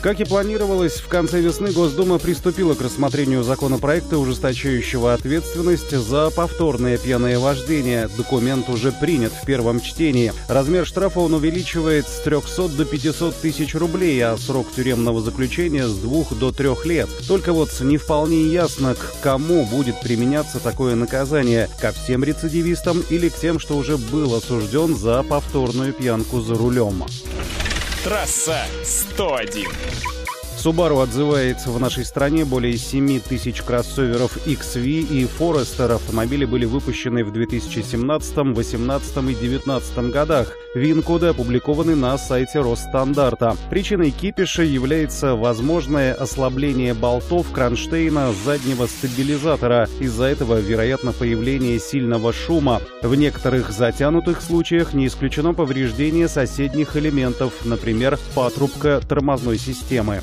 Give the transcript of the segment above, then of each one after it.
Как и планировалось, в конце весны Госдума приступила к рассмотрению законопроекта, ужесточающего ответственность за повторное пьяное вождение. Документ уже принят в первом чтении. Размер штрафа он увеличивает с 300 до 500 тысяч рублей, а срок тюремного заключения с 2 до 3 лет. Только вот не вполне ясно, к кому будет применяться такое наказание. Ко всем рецидивистам или к тем, что уже был осужден за повторную пьянку за рулем. Трасса 101. Subaru отзывается в нашей стране более 7 тысяч кроссоверов XV и Forester. Автомобили были выпущены в 2017, 2018 и 2019 годах. ВИН-коды опубликованы на сайте Росстандарта. Причиной кипиша является возможное ослабление болтов кронштейна заднего стабилизатора. Из-за этого, вероятно, появление сильного шума. В некоторых затянутых случаях не исключено повреждение соседних элементов, например, патрубка тормозной системы.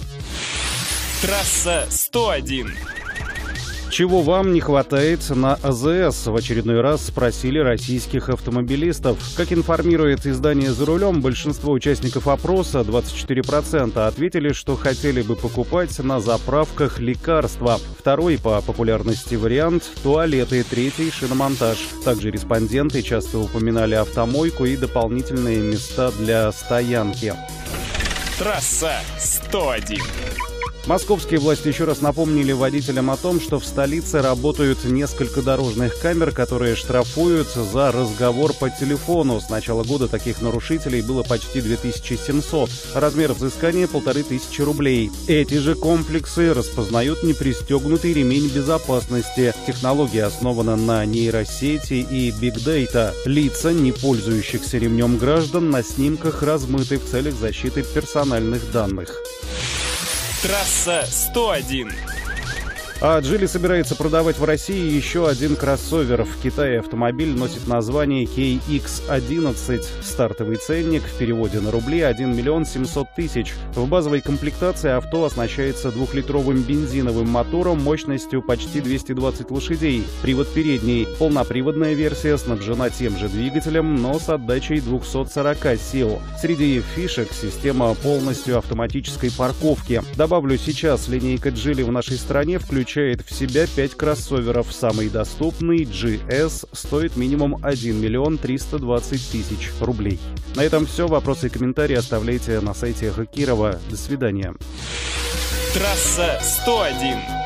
Трасса 101. Чего вам не хватает на АЗС? В очередной раз спросили российских автомобилистов. Как информирует издание «За рулем», большинство участников опроса, 24%, ответили, что хотели бы покупать на заправках лекарства. Второй по популярности вариант – туалеты, третий – шиномонтаж. Также респонденты часто упоминали автомойку и дополнительные места для стоянки. Трасса 101. Московские власти еще раз напомнили водителям о том, что в столице работают несколько дорожных камер, которые штрафуют за разговор по телефону. С начала года таких нарушителей было почти 2700. Размер взыскания – полторы тысячи рублей. Эти же комплексы распознают непристегнутый ремень безопасности. Технология основана на нейросети и бигдейта. Лица, не пользующихся ремнем граждан, на снимках размыты в целях защиты персональных данных. Трасса 101. А Джили собирается продавать в России еще один кроссовер. В Китае автомобиль носит название KX11. Стартовый ценник в переводе на рубли 1 миллион 700 тысяч. В базовой комплектации авто оснащается двухлитровым бензиновым мотором мощностью почти 220 лошадей. Привод передний. Полноприводная версия снабжена тем же двигателем, но с отдачей 240 сил. Среди фишек система полностью автоматической парковки. Добавлю, сейчас линейка Джили в нашей стране включает включает в себя 5 кроссоверов. Самый доступный GS стоит минимум 1 миллион 320 тысяч рублей. На этом все. Вопросы и комментарии оставляйте на сайте Хакирова. До свидания. Трасса 101.